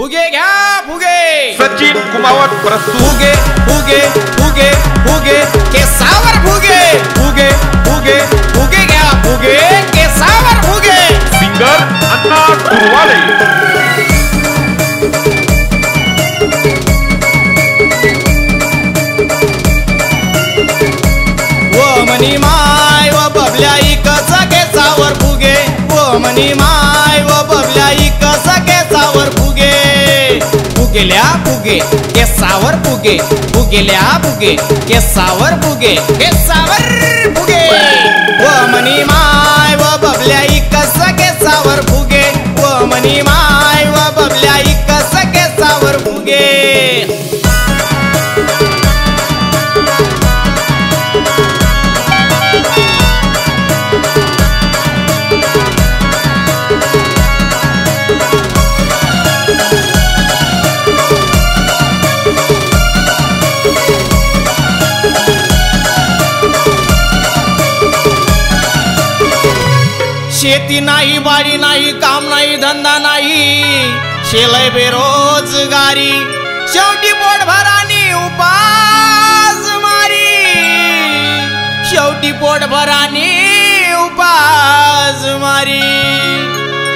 फुगे घ्या फुगे सचिन कुमावत प्रस्तुत फुगे फुगे फुगे फुगे केसावर फुगे फुगे फुगे फुगे घ्या फुगे केसावर फुगे सिंगर अण्णा कुरवाले फुगेल्या फुगे केसावर फुगे फुगेल्या फुगे केसावर फुगे केसावर फुगे. व मनी माय व बबल्या इकच केसावर शेती नाही बाडी नाही काम नाही धंदा नाही. शेलय बेरोजगारी. शेवटी पोट भरानी उपास मारी. शेवटी पोट भरानी उपास मारी.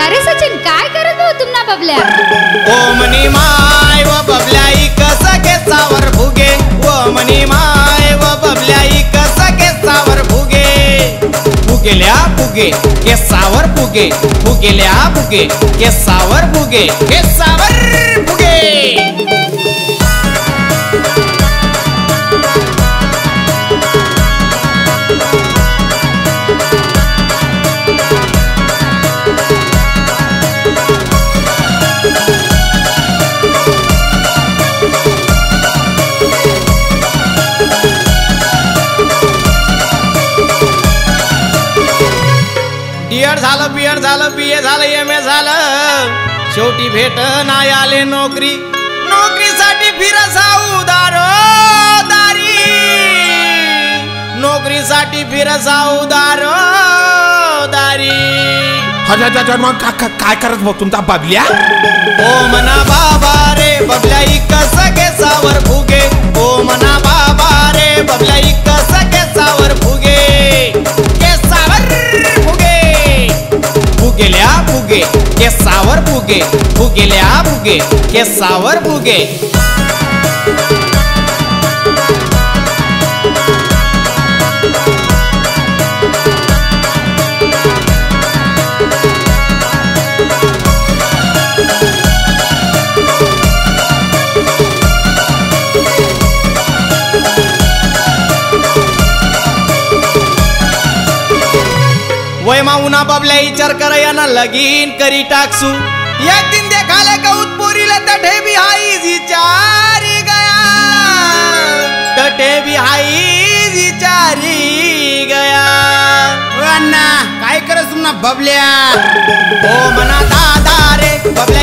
अरे सचिन काय करत हो तुम्हा बबल्या? ओ मनी माय व बबल्या. फुगे केसावर फुगे फुगेल्या फुगे केसावर फुगे केसावर फुगे. डीएड झालं बीएड झालं बी ए झालं एम ए झालं. शेवटी भेट नाही आले नोकरी. नोकरीसाठी फिरसा उदार दारी. नोकरीसाठी फिरसा उदार दारी. मग का- का- काय करत बघ तुमचा बाबल्या? ओ मना बाबा रे. फुगेल्या फुगे केसावर भुगे फुगेल्या भुगे केसावर भुगे. वय माऊना बाबल्या विचार कर याना लगीन करी टाकसू. एक दिन देखाले कौत पोरीले तठे भी हाई विचारी गया. तठे भी हाई विचारी गया. अण्णा काय करत तुम्हाला बबल्या? ओ मना दादा रे बबल्या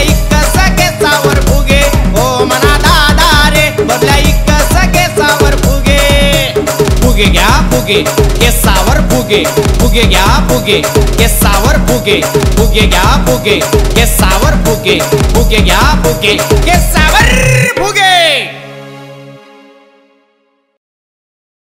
फुगे घ्या फुगे केसावर फुगे फुगे घ्या फुगे केसावर फुगे फुगे घ्या फुगे केसावर फुगे फुगे घ्या फुगे केसावर फुगे